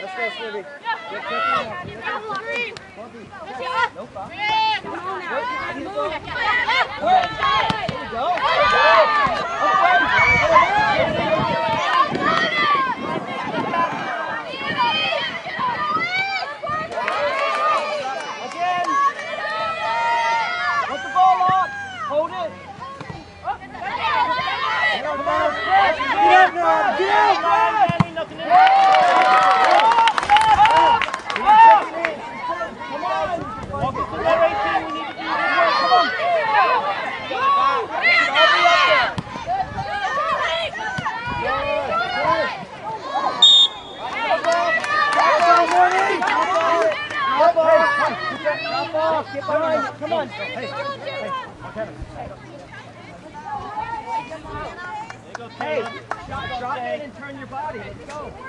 Let's go, Smitty. Get, get, get, Đúng rồi. Kevin. Hey, hey, Kevin. Hey, drop in and turn your body. Let's go.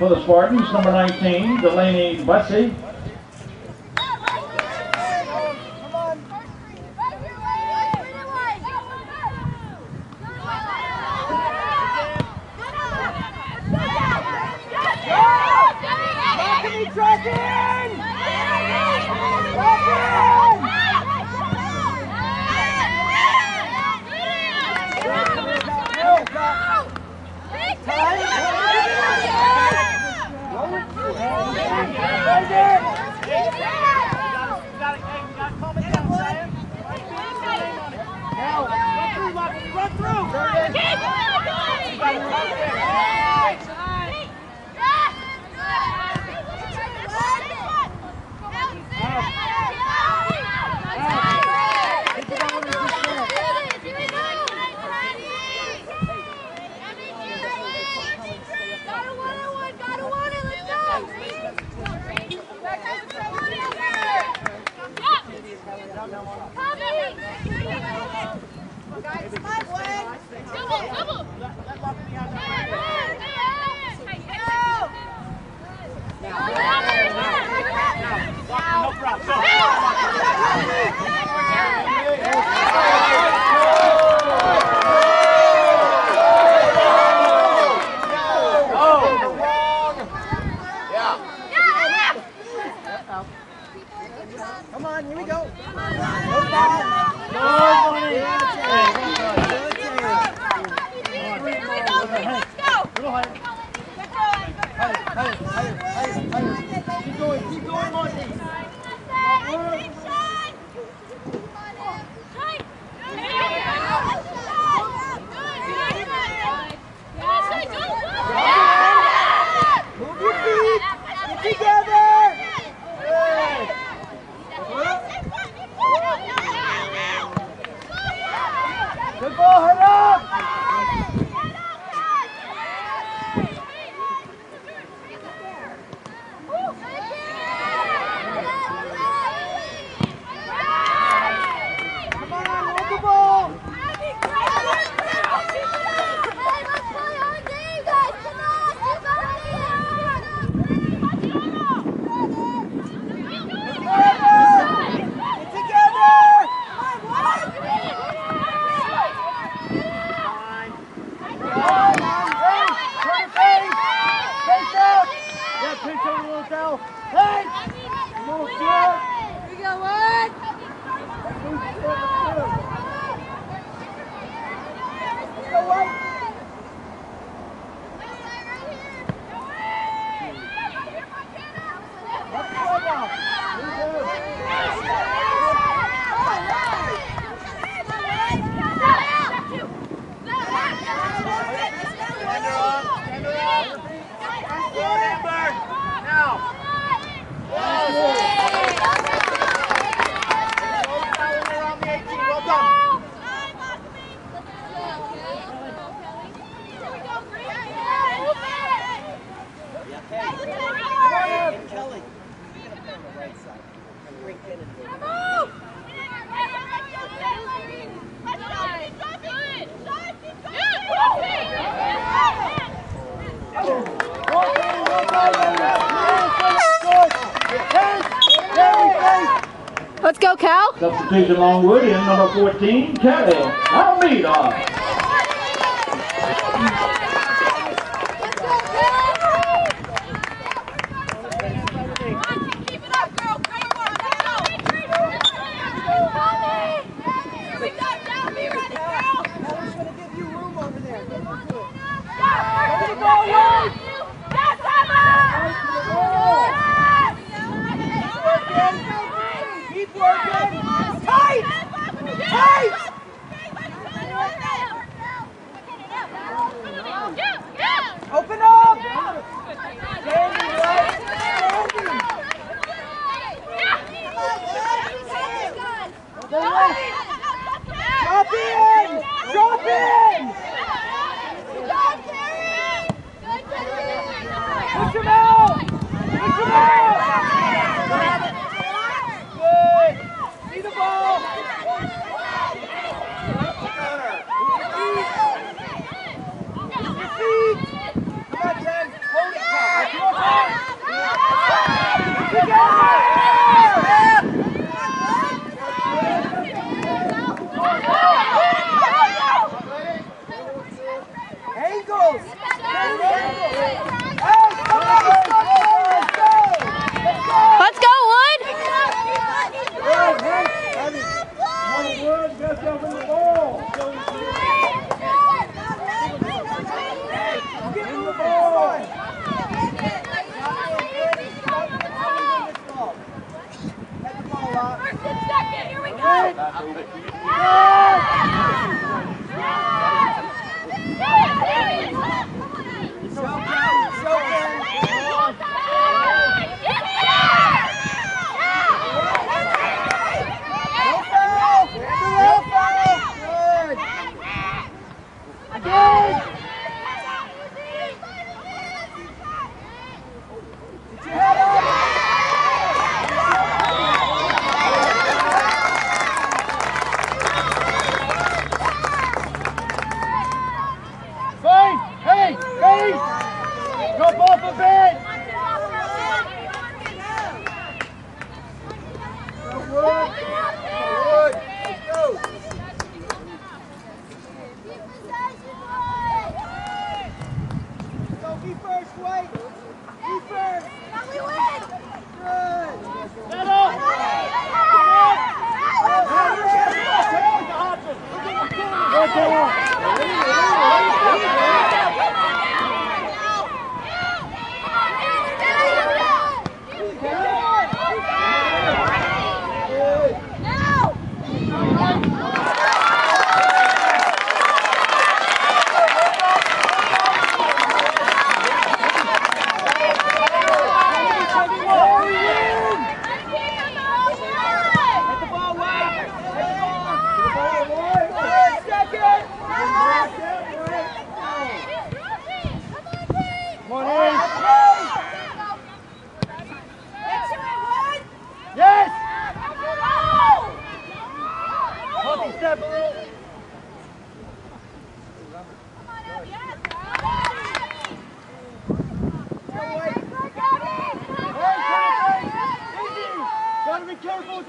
for the Spartans, number 19, Delaney Bussey. Come on, here we go. No foul. No Let's go. Little Keep going, keep going, Monty. Susan Longwood in number 14, Kelly Almeida. Oh!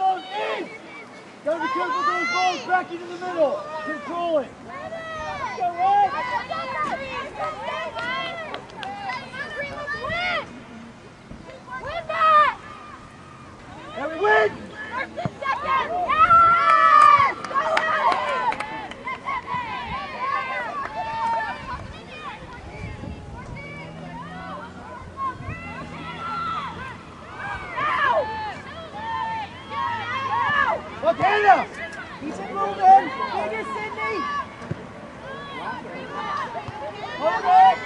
those in! Gotta be careful those balls back into the middle. Control it. Win! Dana! Keep it moving! Sydney! Hold it!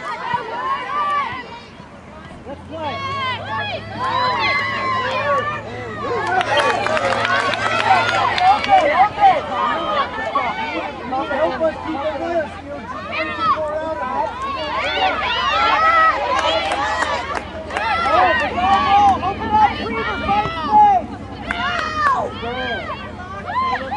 Let's play! Help us keep it clear, open up! Open face, face! No!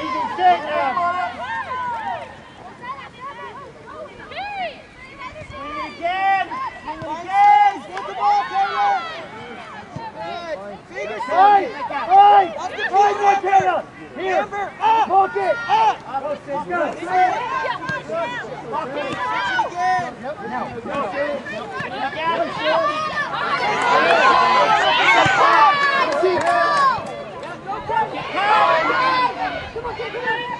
Easy, sit now. Right! Right, Montana! Here! Amber, up! Pocket! Up! Come on, get it!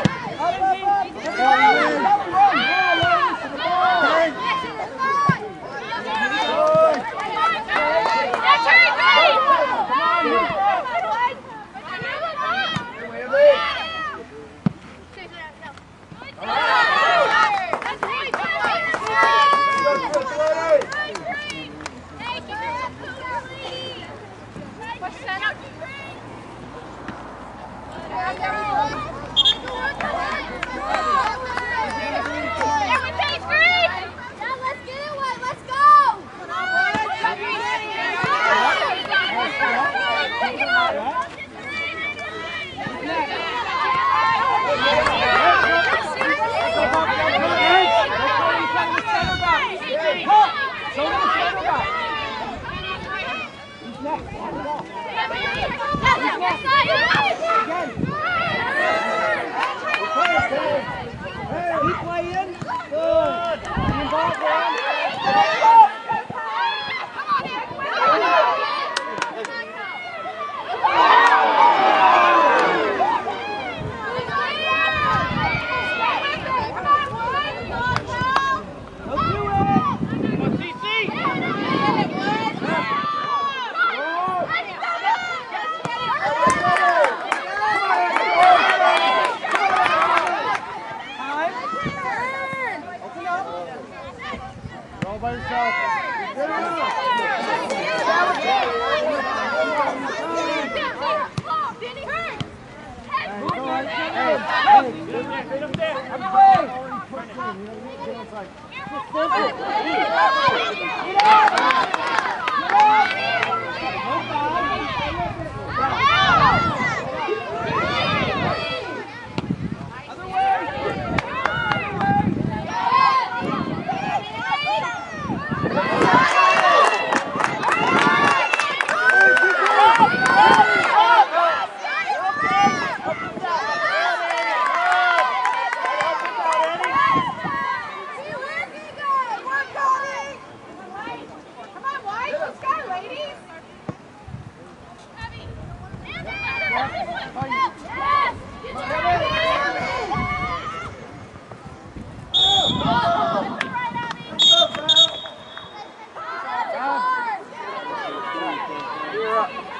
up.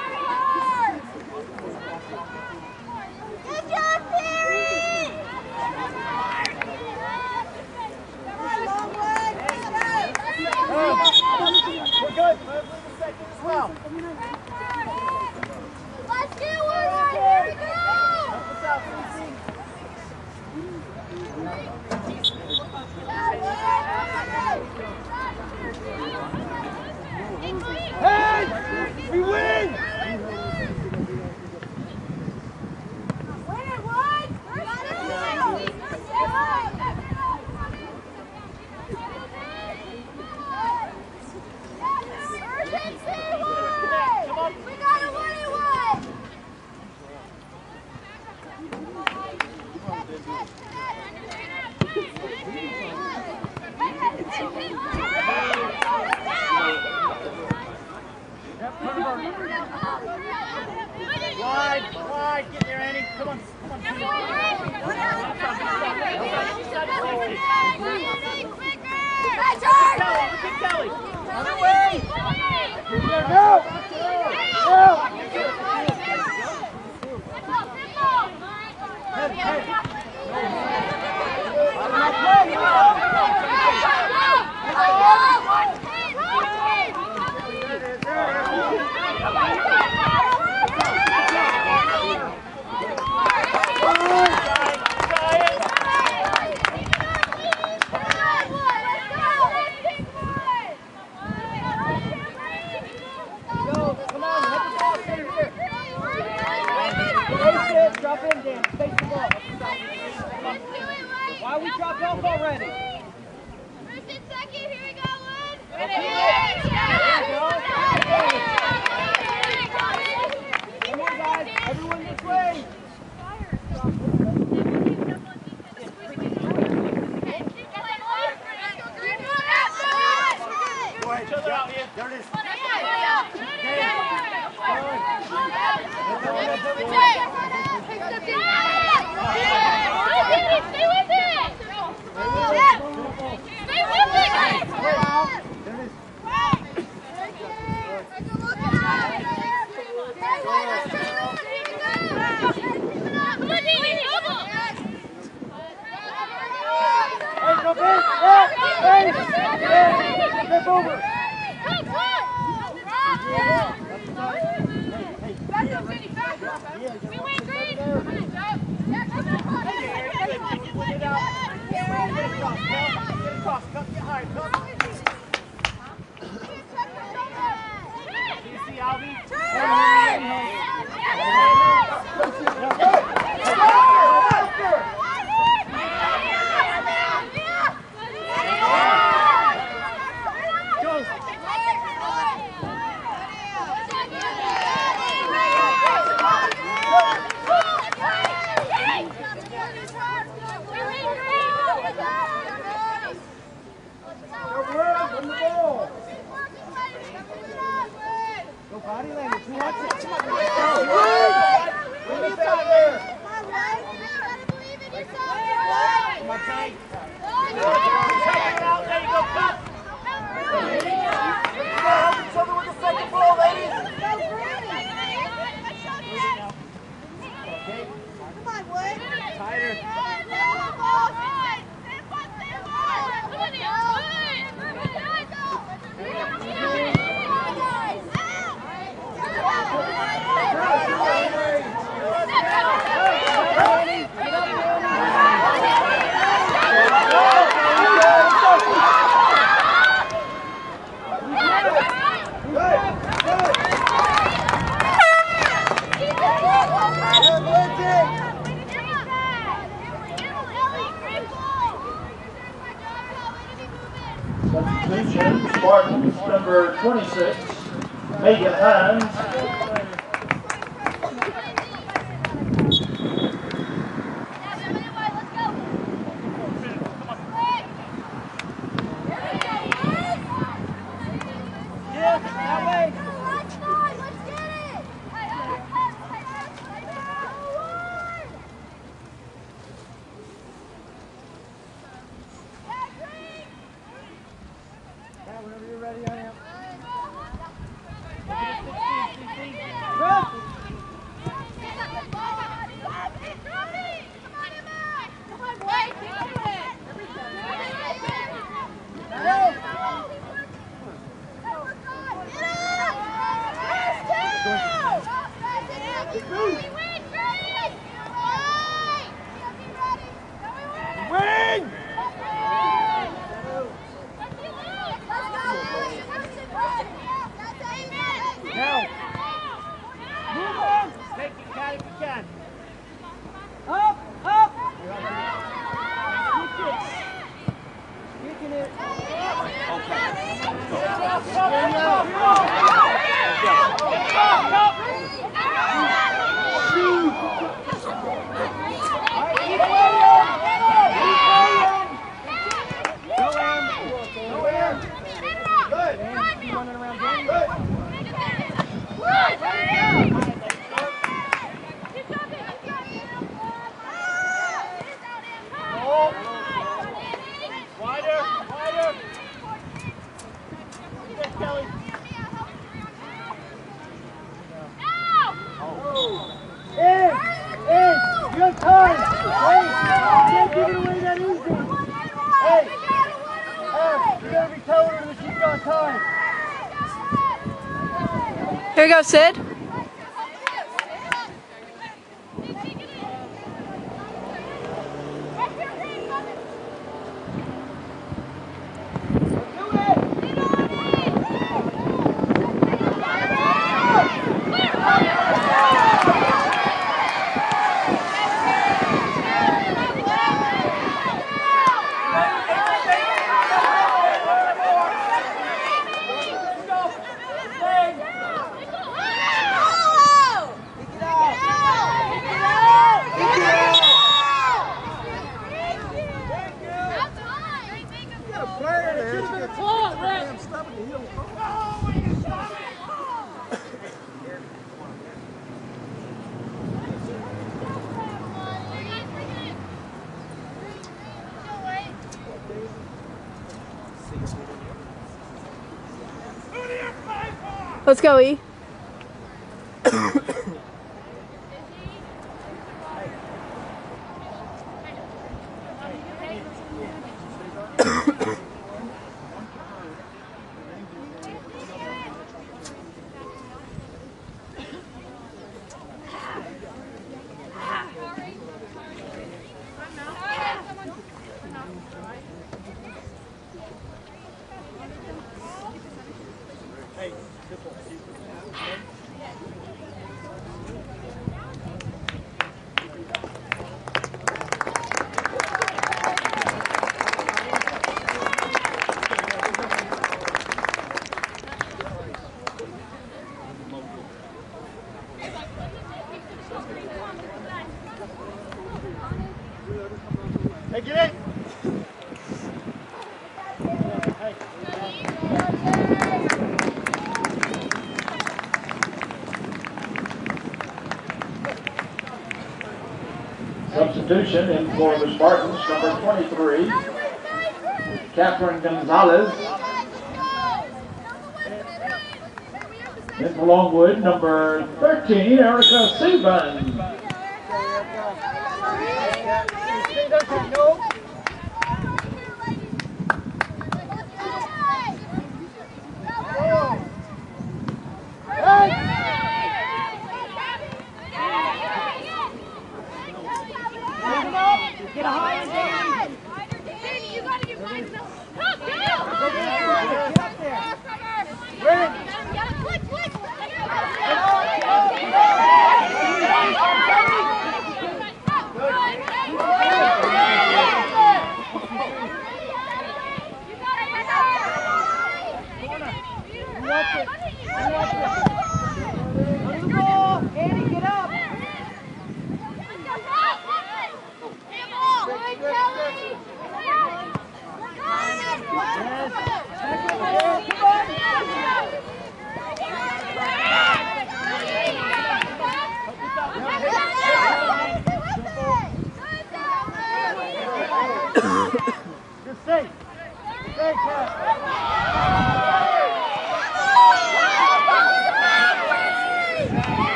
said? Let's go, E. substitution in for the Spartans, number 23, Catherine Gonzalez. In for Longwood, number 13, Erica Seaburn. Get a holiday.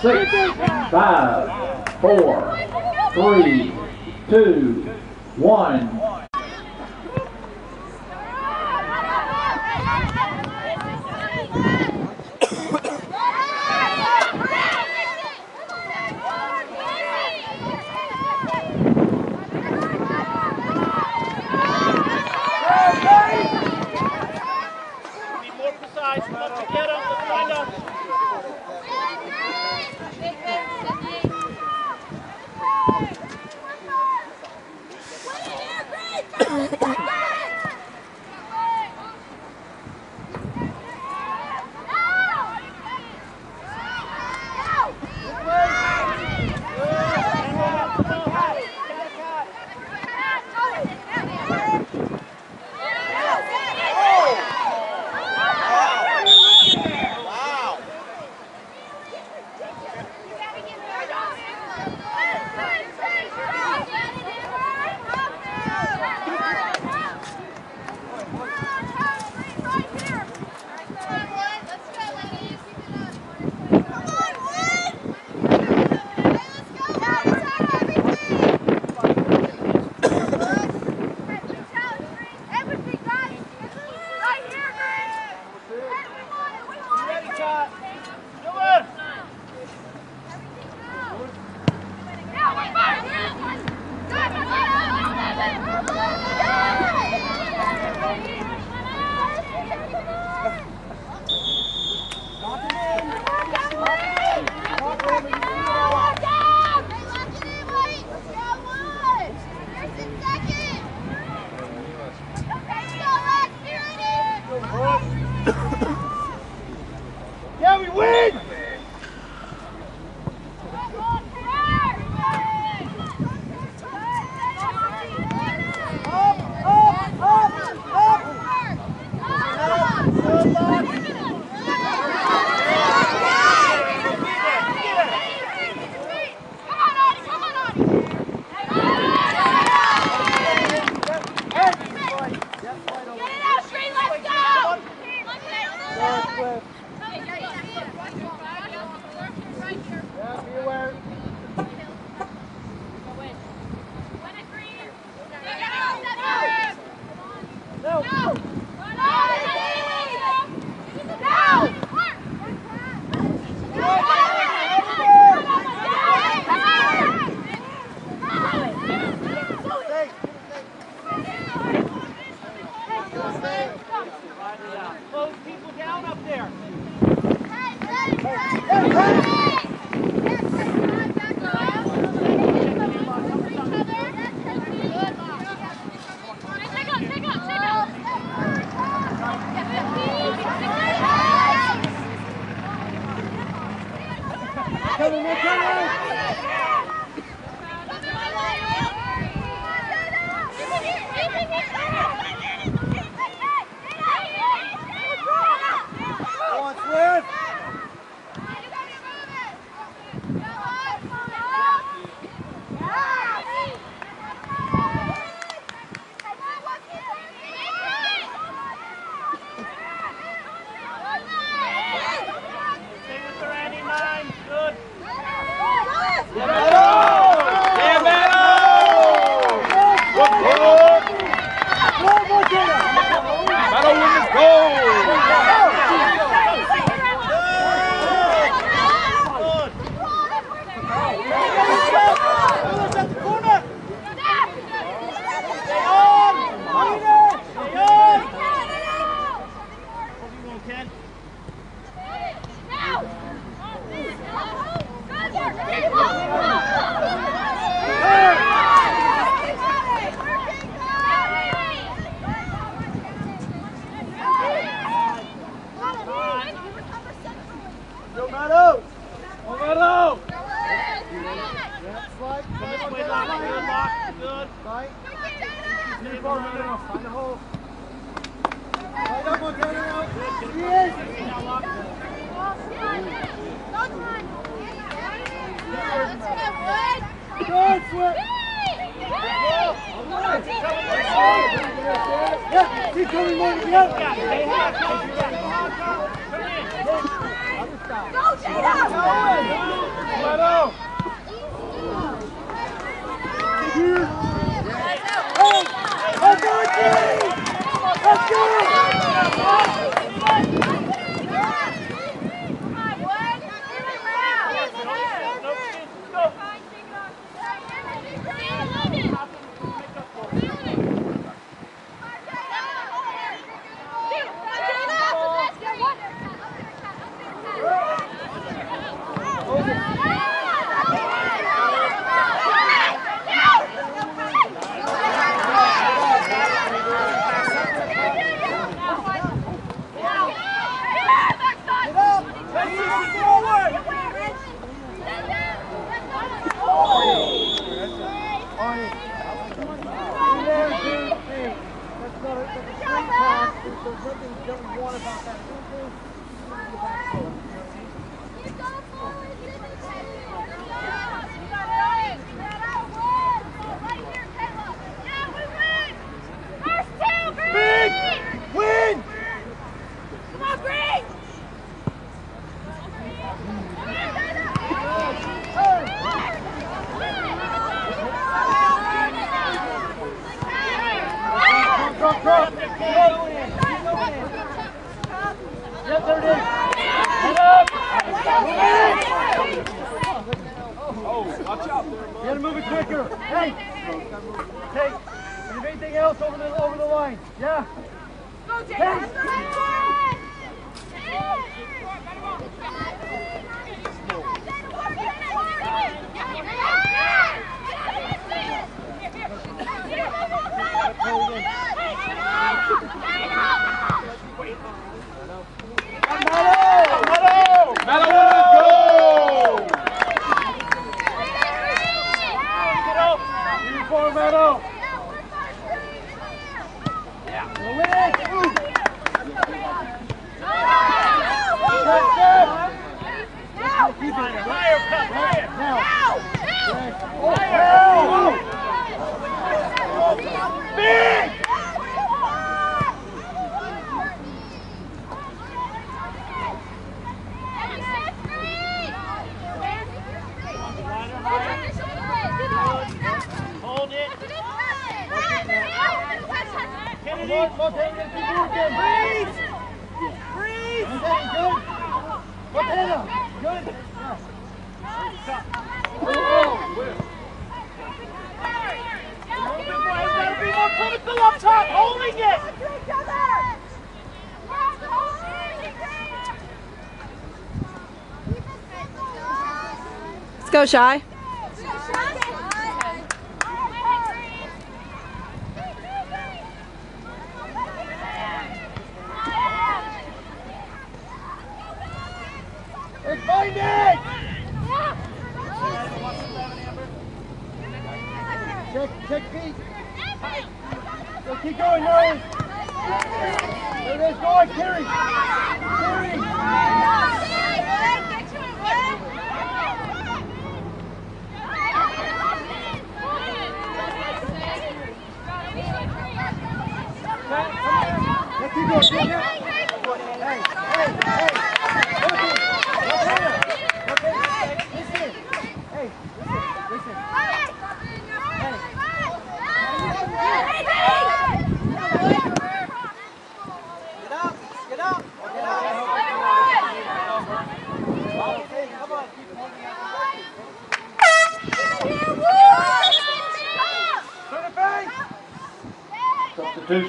Six, Tchau, tchau.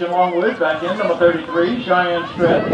Jamal Wood back in, number 33, Cheyenne Stretch.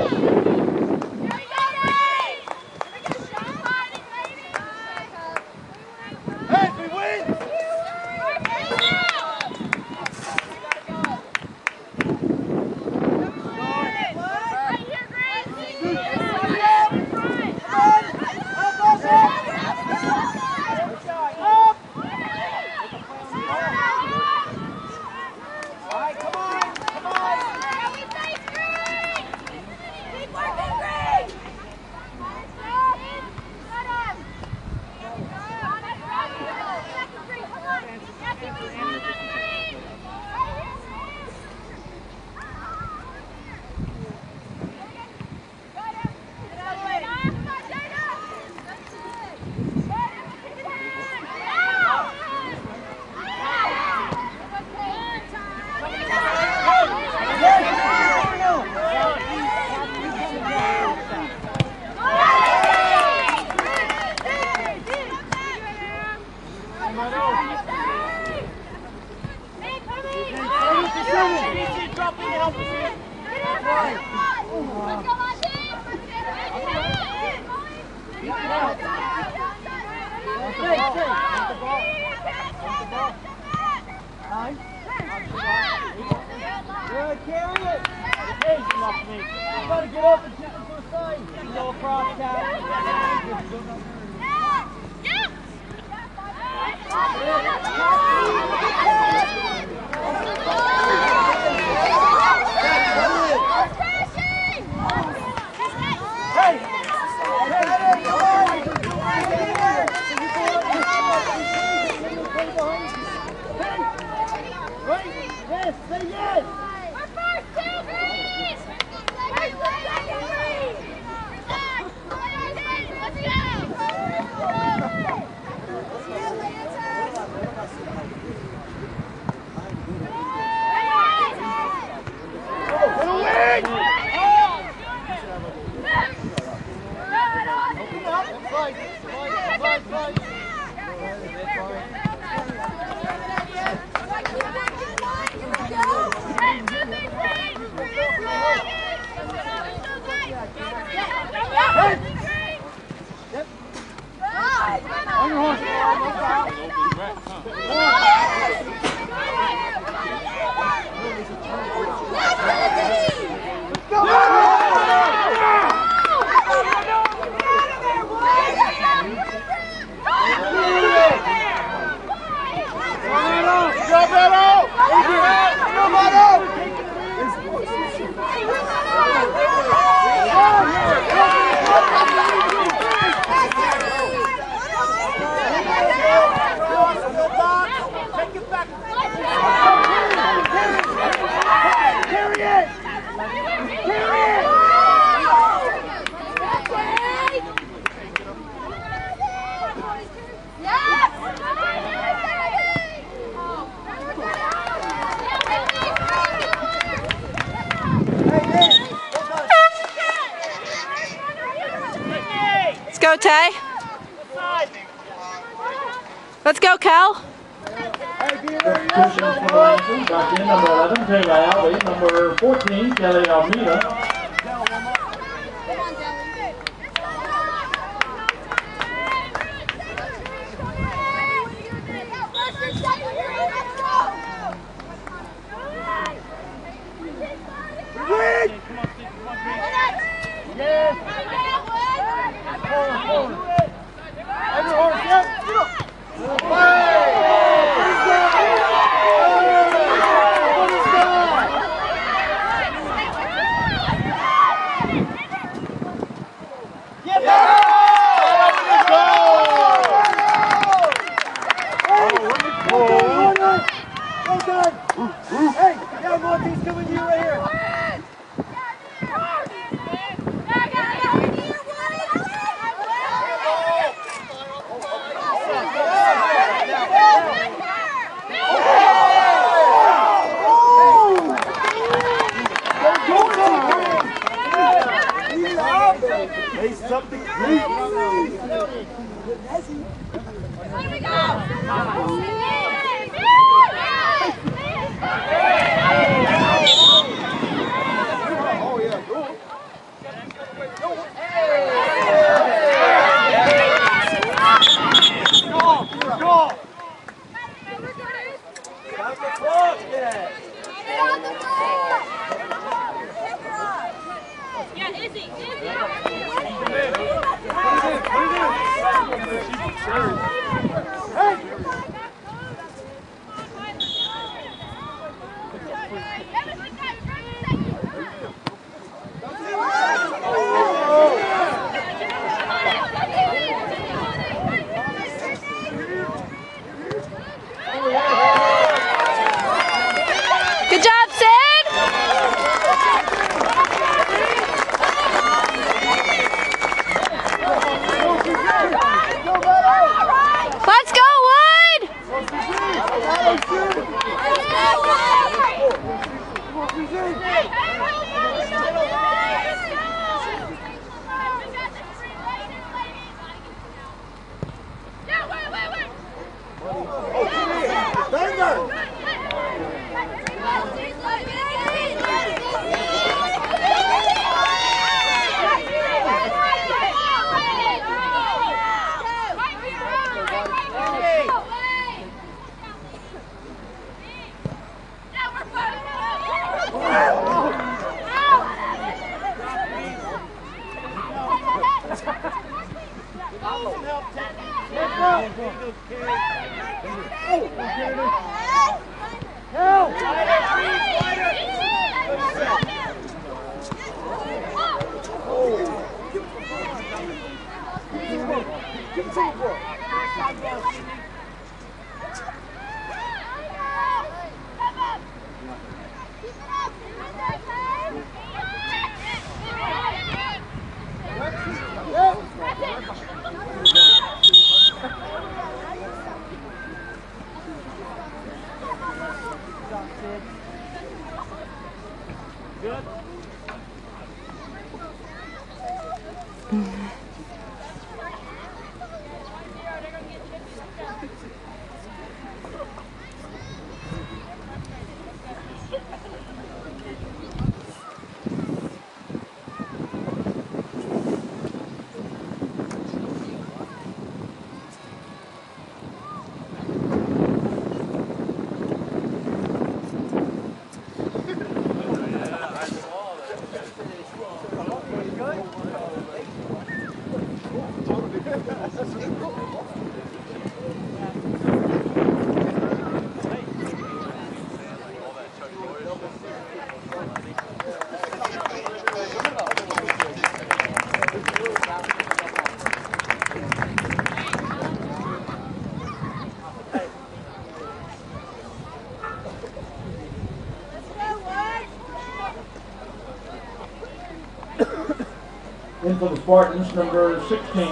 For the Spartans, number 16,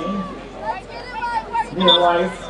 Neil Life.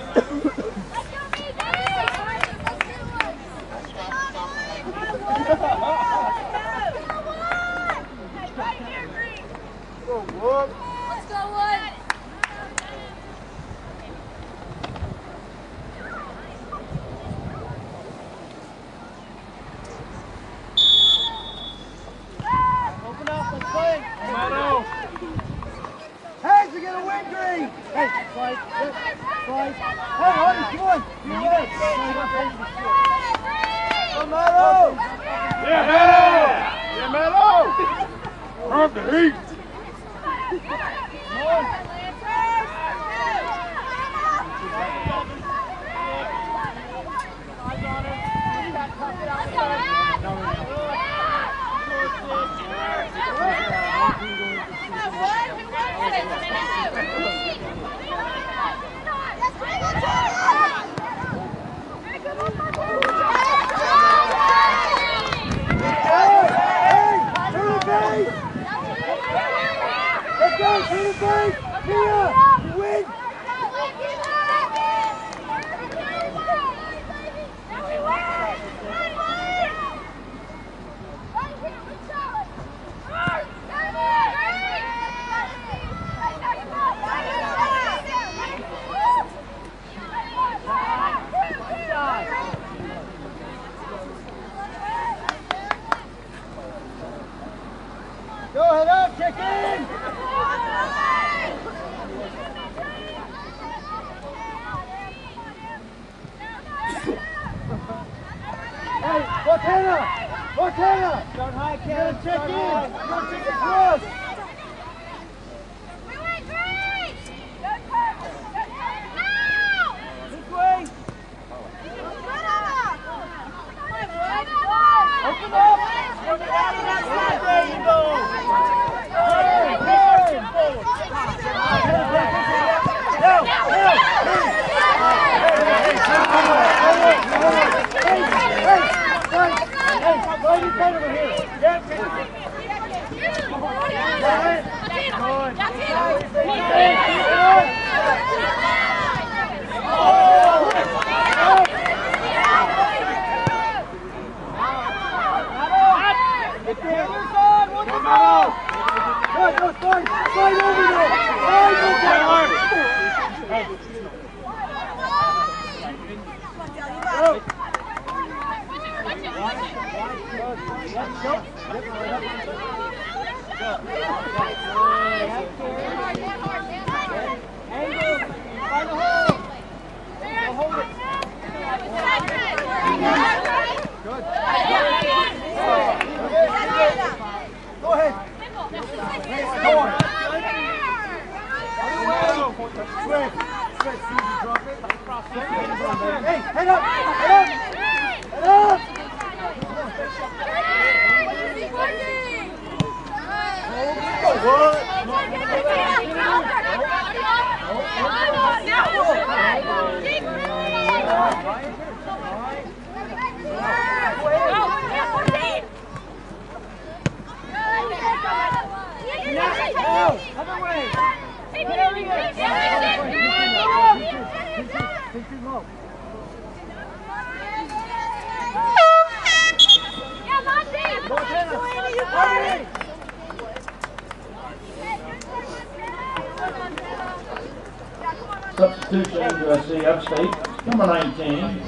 Substitution USC Upstate, number 19,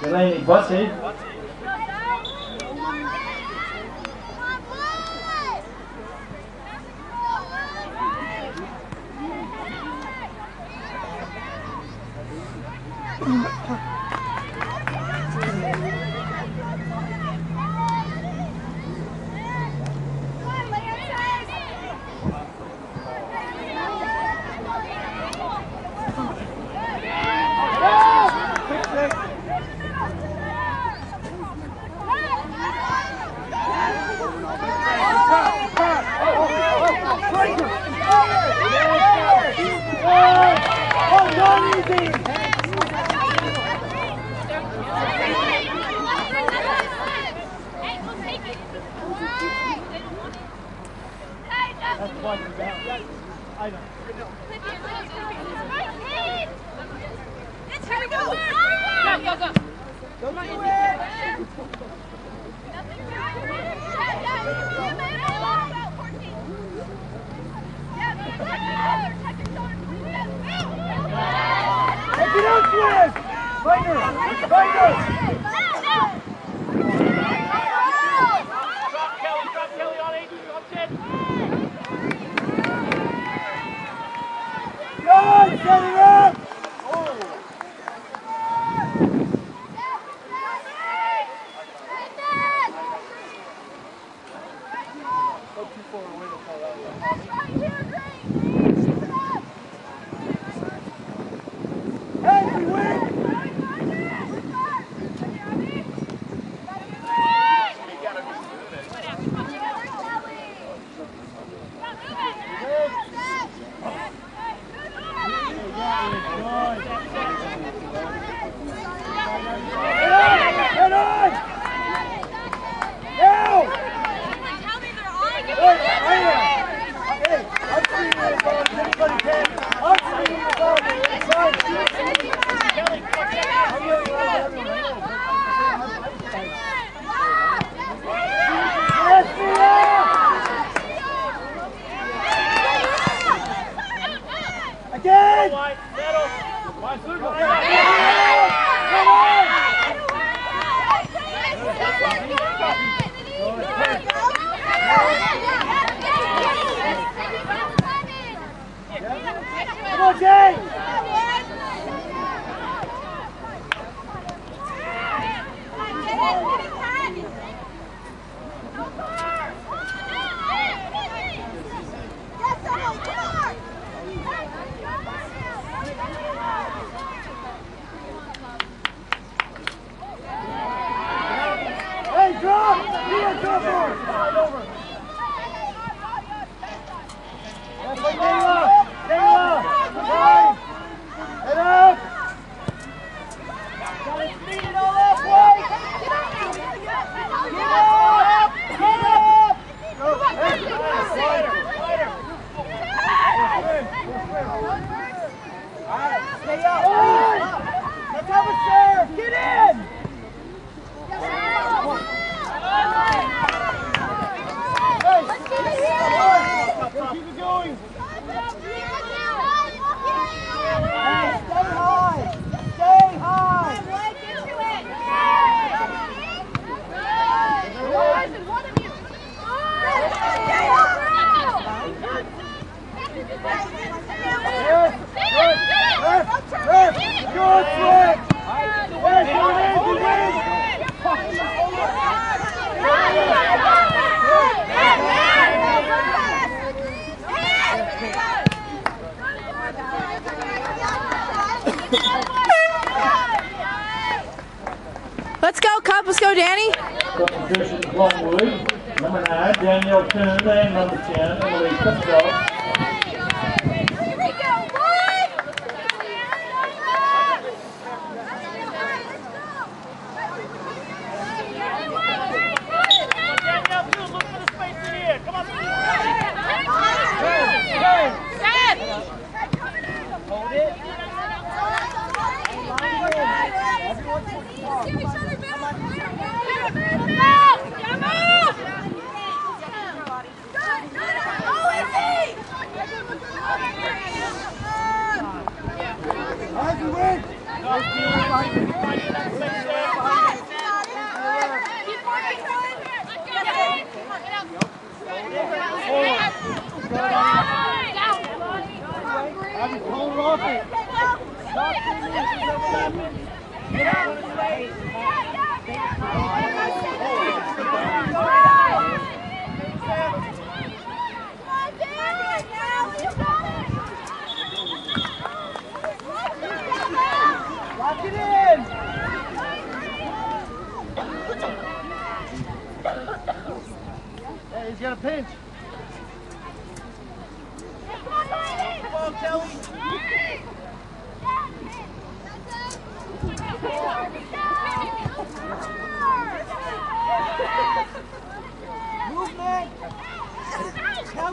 Delaney Bussey.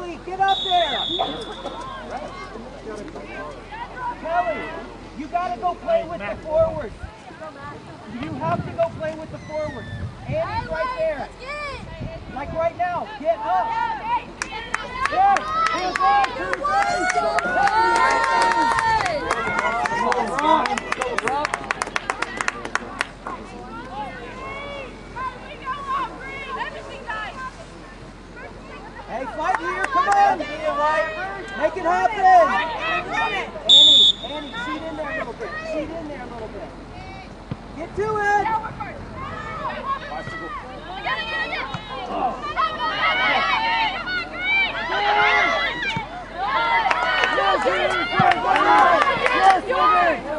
Kelly, get up there. Kelly, you gotta go play with the forward. You have to go play with the forward. Annie's right there. Like right now. Get up. Yes. Hands on to the face. Go, Rob. Go, Rob. Hey, fight on. Make it happen. Annie, Annie, seat in there a little bit. Seat in there a little bit. Get to it. Yes, Annie, Frank, why? Yes,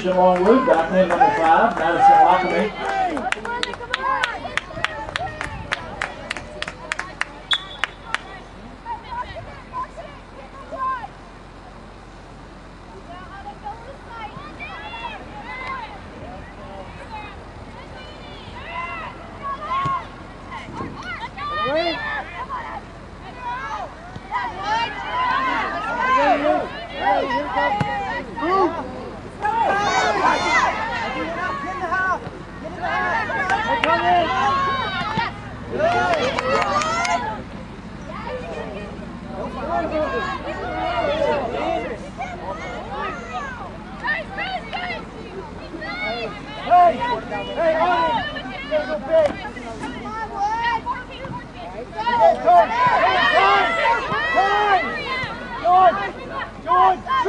Substitution Longwood, back in number five, Madison Lockamy.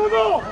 무 서.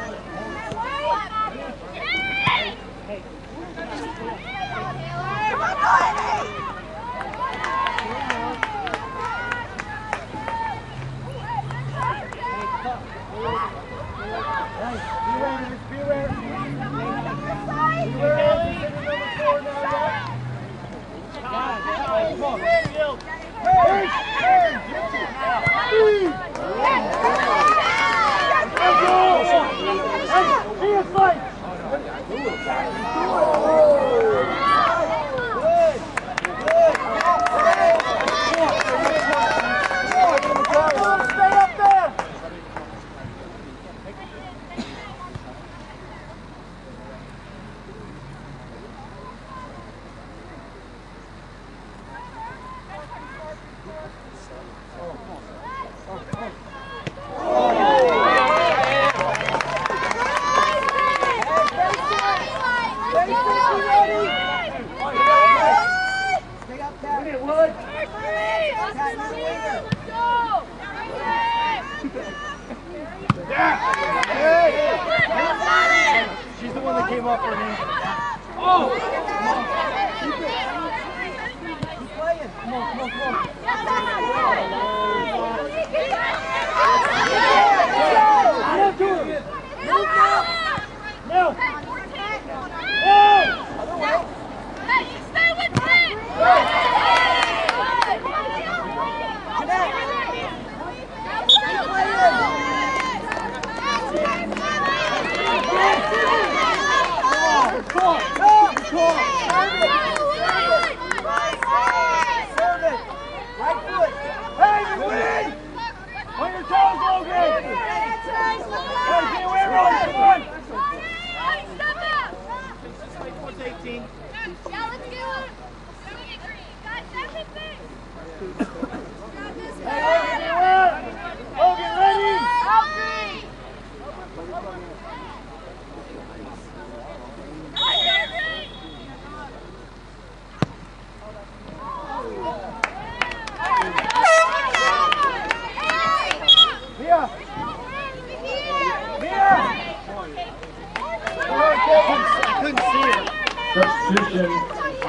substitution,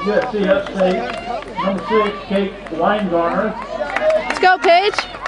USC Upstate, number six, Kate Weingarner. Let's go, Paige.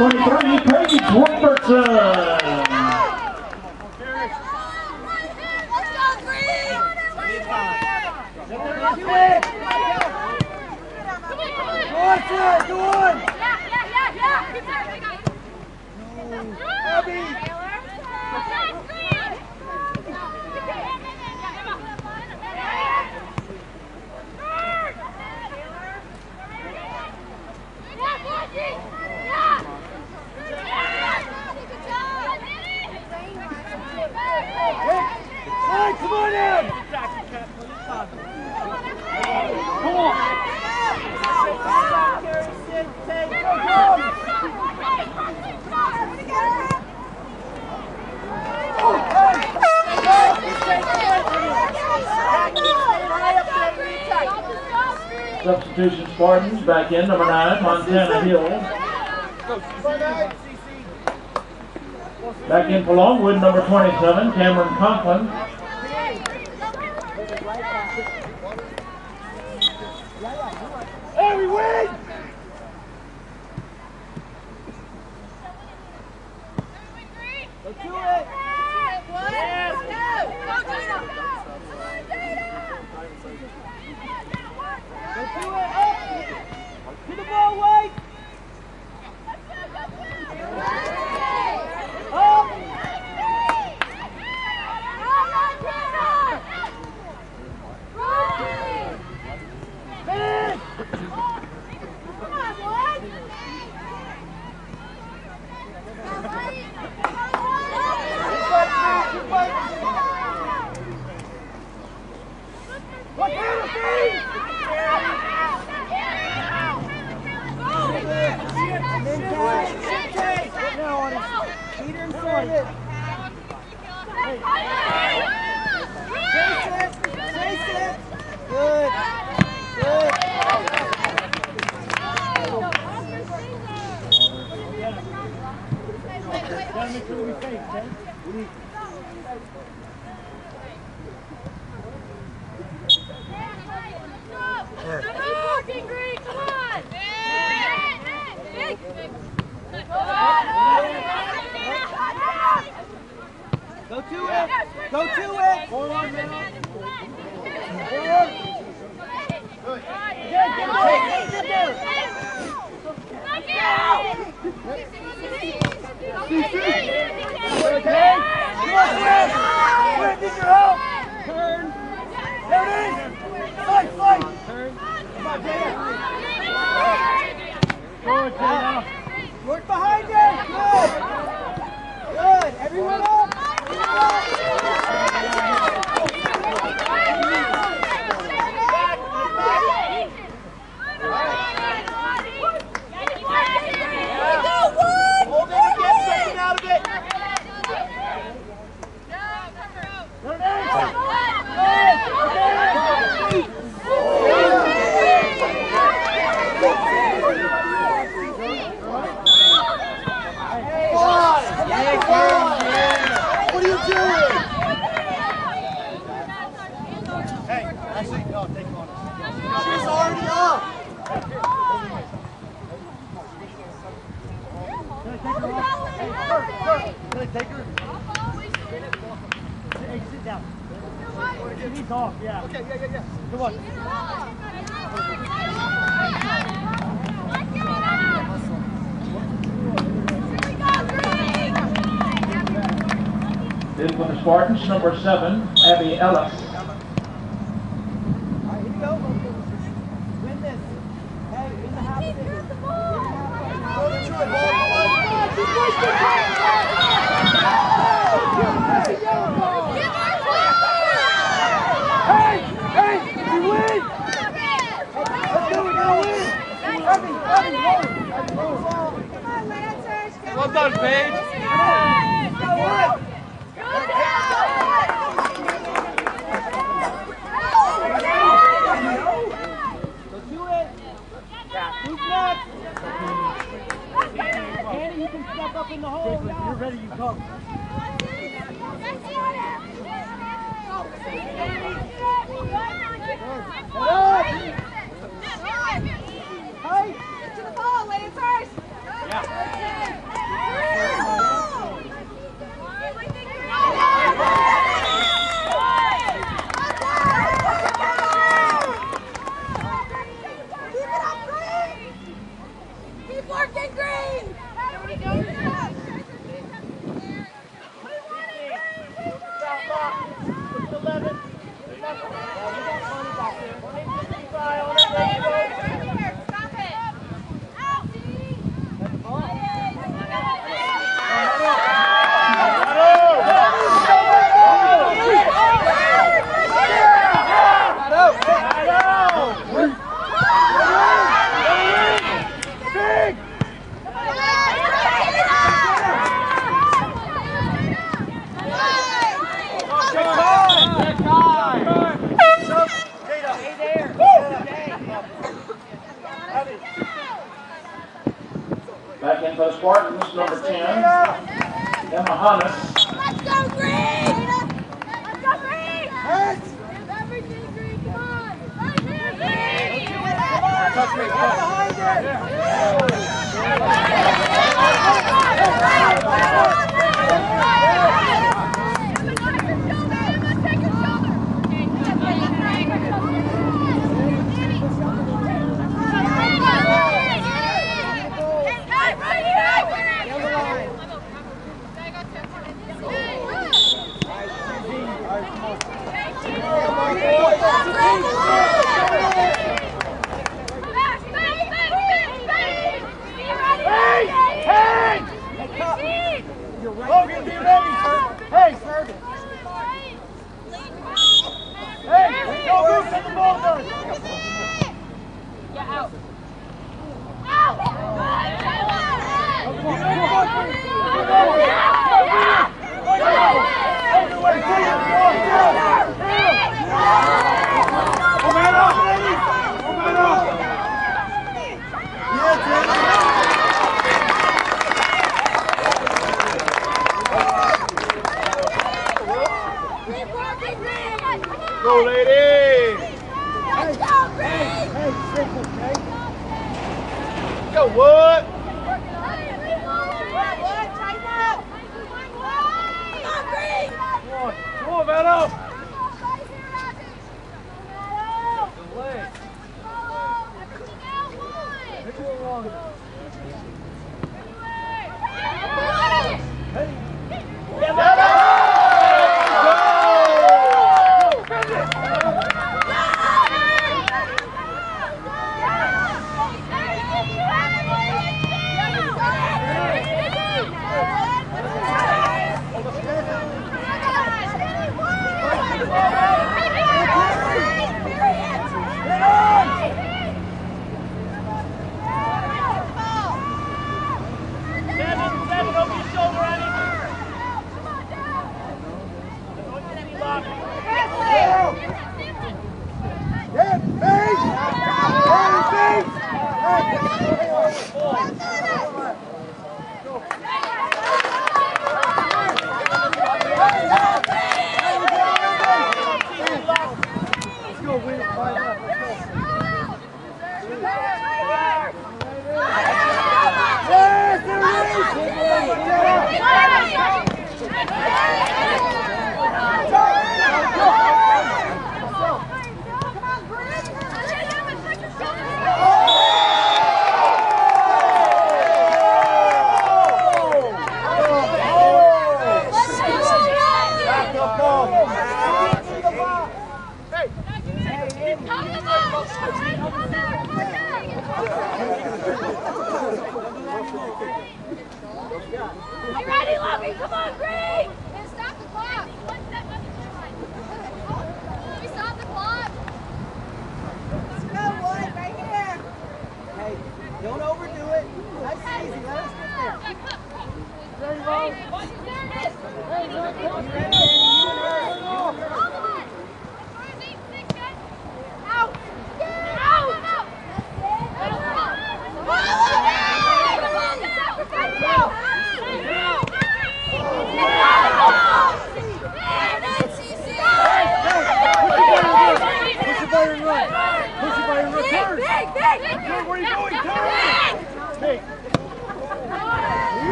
23, Peyton Robertson. Go on, go on! Yeah, yeah, yeah, yeah! Abby! Constitution Spartans back in, number nine, Montana Hill. Back in for Longwood, number 27, Cameron Conklin.